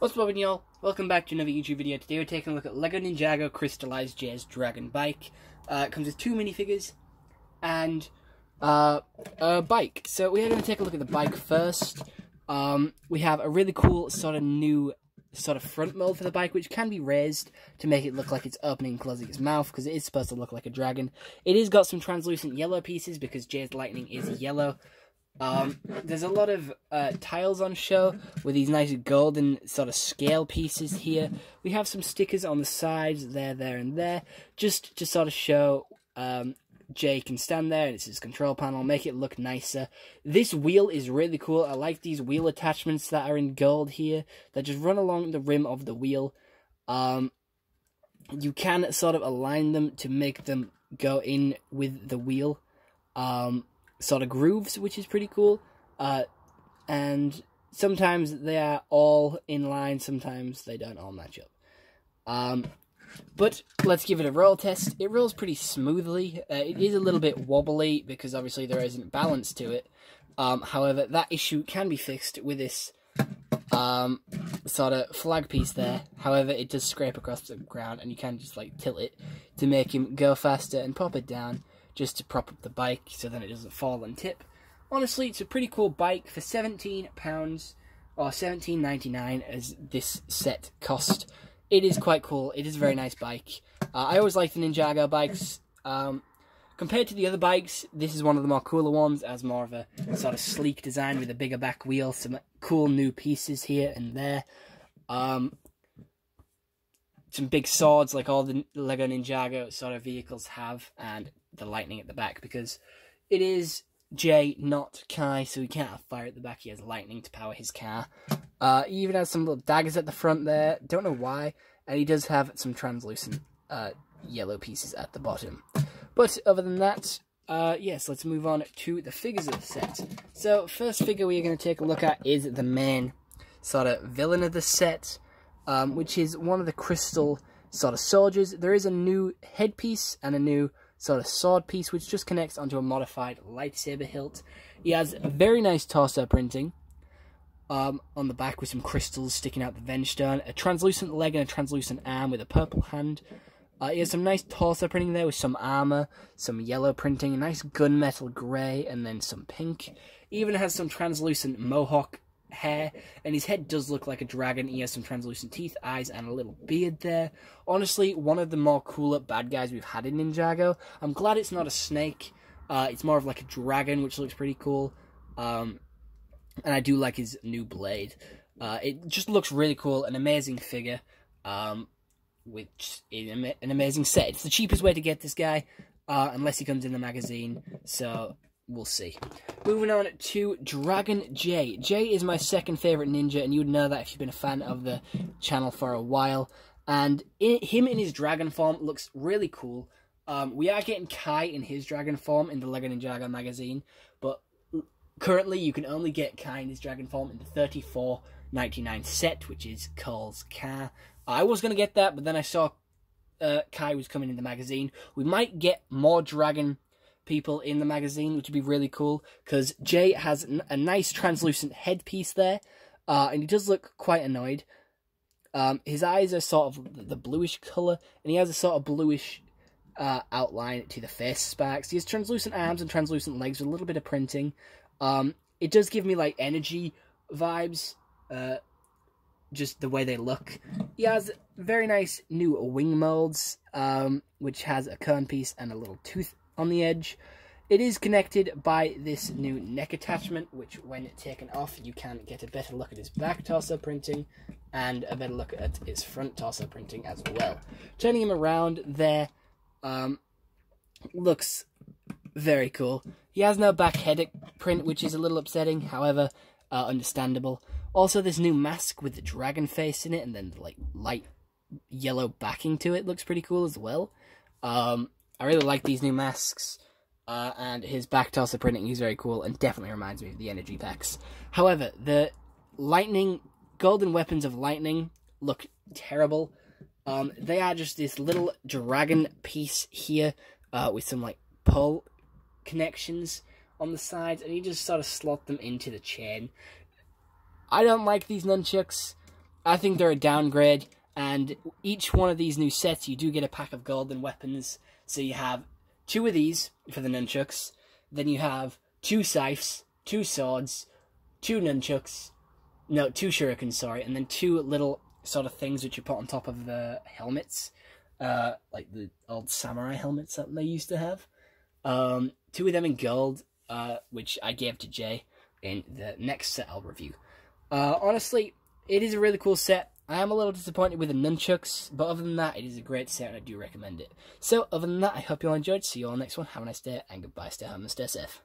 What's up, y'all? Welcome back to another YouTube video. Today we're taking a look at LEGO Ninjago Crystalized Jay's Dragon Bike. Uh, it comes with two minifigures and uh, a bike. So we're going to take a look at the bike first. Um, we have a really cool sort of new sort of front mold for the bike, which can be raised to make it look like it's opening and closing its mouth, because it is supposed to look like a dragon. It has got some translucent yellow pieces, because Jay's Lightning is yellow. Um, there's a lot of uh, tiles on show with these nice golden sort of scale pieces here. We have some stickers on the sides, there, there, and there, just to sort of show um, Jay can stand there, it's his control panel, make it look nicer. This wheel is really cool. I like these wheel attachments that are in gold here, that just run along the rim of the wheel. Um, you can sort of align them to make them go in with the wheel. Um, sort of grooves, which is pretty cool. Uh, and sometimes they are all in line, sometimes they don't all match up. Um, but let's give it a roll test. It rolls pretty smoothly. Uh, it is a little bit wobbly because obviously there isn't balance to it. Um, however, that issue can be fixed with this um, sort of flag piece there. However, it does scrape across the ground and you can just like tilt it to make him go faster and pop it down just to prop up the bike so then it doesn't fall and tip. Honestly, it's a pretty cool bike for £17 or $17.99 as this set cost. It is quite cool. It is a very nice bike. Uh, I always like the Ninjago bikes. Um, compared to the other bikes, this is one of the more cooler ones, as more of a sort of sleek design with a bigger back wheel, some cool new pieces here and there. Um, some big swords like all the Lego Ninjago sort of vehicles have, and the lightning at the back because it is Jay, not Kai, so he can't have fire at the back. He has lightning to power his car. Uh, he even has some little daggers at the front there. Don't know why. And he does have some translucent uh, yellow pieces at the bottom. But other than that, uh, yes, let's move on to the figures of the set. So, first figure we're going to take a look at is the main sort of villain of the set, um, which is one of the crystal sort of soldiers. There is a new headpiece and a new sort of sword piece, which just connects onto a modified lightsaber hilt. He has a very nice torso printing um, on the back with some crystals sticking out the Vengestone, a translucent leg and a translucent arm with a purple hand. Uh, he has some nice torso printing there with some armor, some yellow printing, a nice gunmetal grey, and then some pink. He even has some translucent mohawk hair, and his head does look like a dragon. He has some translucent teeth, eyes, and a little beard there. Honestly, one of the more cooler bad guys we've had in Ninjago. I'm glad it's not a snake. Uh, it's more of like a dragon, which looks pretty cool. Um, and I do like his new blade. Uh, it just looks really cool, an amazing figure, um, which is an amazing set. It's the cheapest way to get this guy, uh, unless he comes in the magazine. So we'll see. Moving on to Dragon Jay. Jay is my second favorite ninja, and you would know that if you've been a fan of the channel for a while. And in, him in his dragon form looks really cool. Um, we are getting Kai in his dragon form in the Lego Ninjago magazine, but currently you can only get Kai in his dragon form in the 34.99 set, which is Cole's car. I was going to get that, but then I saw uh, Kai was coming in the magazine. We might get more dragon people in the magazine, which would be really cool because Jay has a nice translucent headpiece there, uh, and he does look quite annoyed. Um, his eyes are sort of the bluish color, and he has a sort of bluish uh, outline to the face sparks. He has translucent arms and translucent legs with a little bit of printing. Um, it does give me like energy vibes, uh, just the way they look. He has very nice new wing molds, um, which has a cone piece and a little tooth on the edge. It is connected by this new neck attachment, which when taken off, you can get a better look at his back torso printing and a better look at his front torso printing as well. Turning him around there um, looks very cool. He has no back head print, which is a little upsetting, however, uh, understandable. Also, this new mask with the dragon face in it and then like light yellow backing to it looks pretty cool as well. Um, I really like these new masks. Uh, and his back torso printing is very cool and definitely reminds me of the energy packs. However, the lightning, golden weapons of lightning look terrible. Um, they are just this little dragon piece here uh, with some like pull connections on the sides, and you just sort of slot them into the chain. I don't like these nunchucks. I think they're a downgrade, and each one of these new sets, you do get a pack of golden weapons. So you have two of these for the nunchucks, then you have two scythes, two swords, two nunchucks, no, two shurikens, sorry, and then two little sort of things which you put on top of the helmets, uh, like the old samurai helmets that they used to have. Um, two of them in gold, uh, which I gave to Jay in the next set I'll review. Uh, honestly, it is a really cool set. I am a little disappointed with the nunchucks, but other than that, it is a great set and I do recommend it. So, other than that, I hope you all enjoyed. See you all next one. Have a nice day and goodbye. Stay home and stay safe.